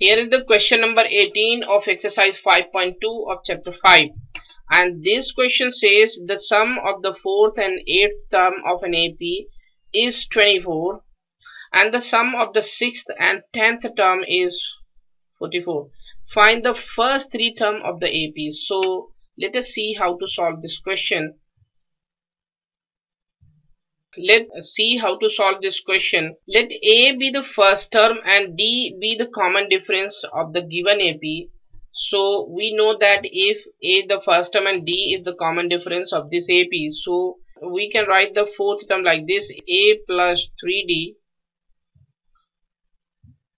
Here is the question number 18 of exercise 5.2 of chapter 5 and this question says the sum of the fourth and eighth term of an AP is 24 and the sum of the sixth and tenth term is 44. Find the first three term of the AP. So let us see how to solve this question Let's see how to solve this question. Let A be the first term and D be the common difference of the given AP. So we know that if A the first term and D is the common difference of this AP. So we can write the fourth term like this A plus 3D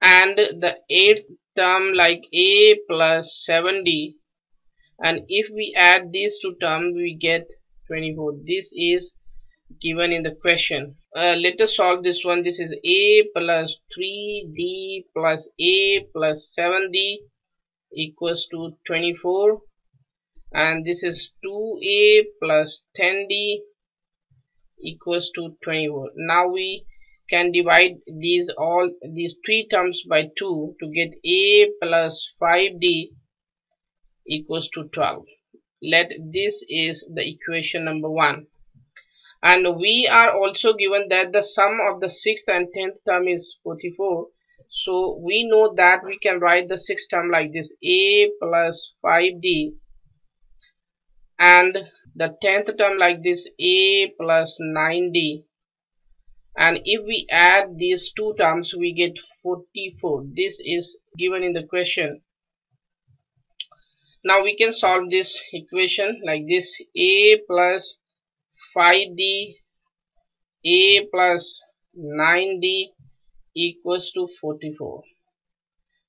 and the eighth term like A plus 7D and if we add these two terms we get 24 this is given in the question. Uh, let us solve this one. This is a plus 3d plus a plus 7d equals to 24 and this is 2a plus 10d equals to 24. Now we can divide these all these three terms by 2 to get a plus 5d equals to 12. Let this is the equation number 1 and we are also given that the sum of the sixth and tenth term is 44 so we know that we can write the sixth term like this. A plus 5d and the tenth term like this a plus 9d and if we add these two terms we get 44 this is given in the question. Now we can solve this equation like this. A plus 5d a plus 9d equals to 44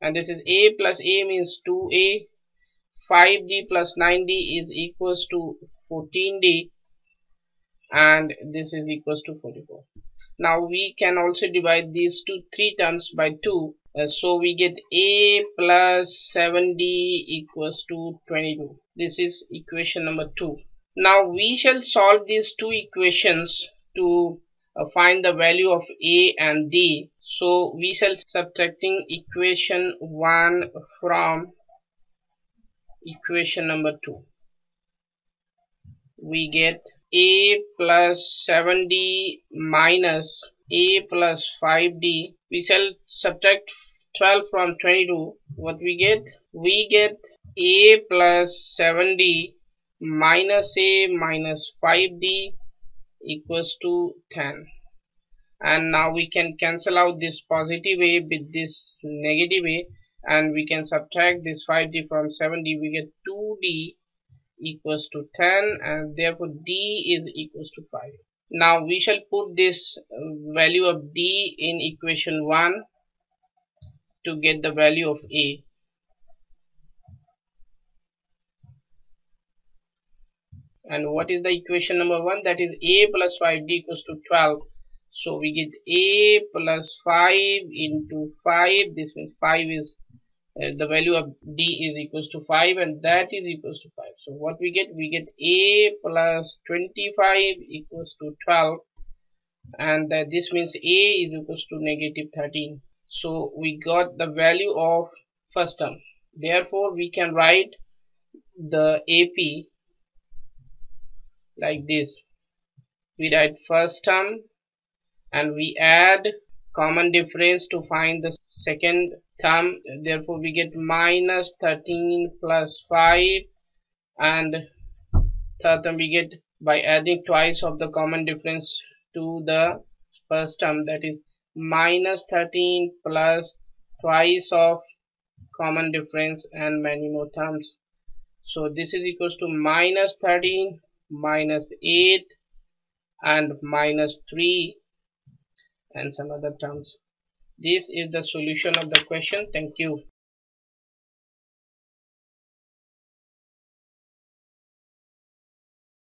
and this is a plus a means 2a 5d plus 9d is equals to 14d and this is equals to 44 now we can also divide these two three terms by 2 uh, so we get a plus 7d equals to 22 this is equation number 2 now we shall solve these two equations to uh, find the value of A and D. So we shall subtracting equation 1 from equation number 2. We get A plus 7D minus A plus 5D. We shall subtract 12 from 22. What we get? We get A plus 7D minus a minus 5d equals to 10 and now we can cancel out this positive a with this negative a. And we can subtract this 5d from 7d we get 2d equals to 10 and therefore d is equals to 5 now we shall put this uh, value of d in equation 1 to get the value of a and what is the equation number one? That is a plus 5d equals to 12 so we get a plus 5 into 5 this means 5 is uh, the value of d is equals to 5 and that is equals to 5 so what we get? We get a plus 25 equals to 12 and uh, this means a is equals to negative 13 so we got the value of first term. Therefore we can write the AP like this. We write first term and we add common difference to find the second term. Therefore we get minus 13 plus 5 and third term we get by adding twice of the common difference to the first term. That is minus 13 plus twice of common difference and many more terms. So this is equals to minus 13 minus 8 and minus 3 and some other terms. This is the solution of the question. Thank you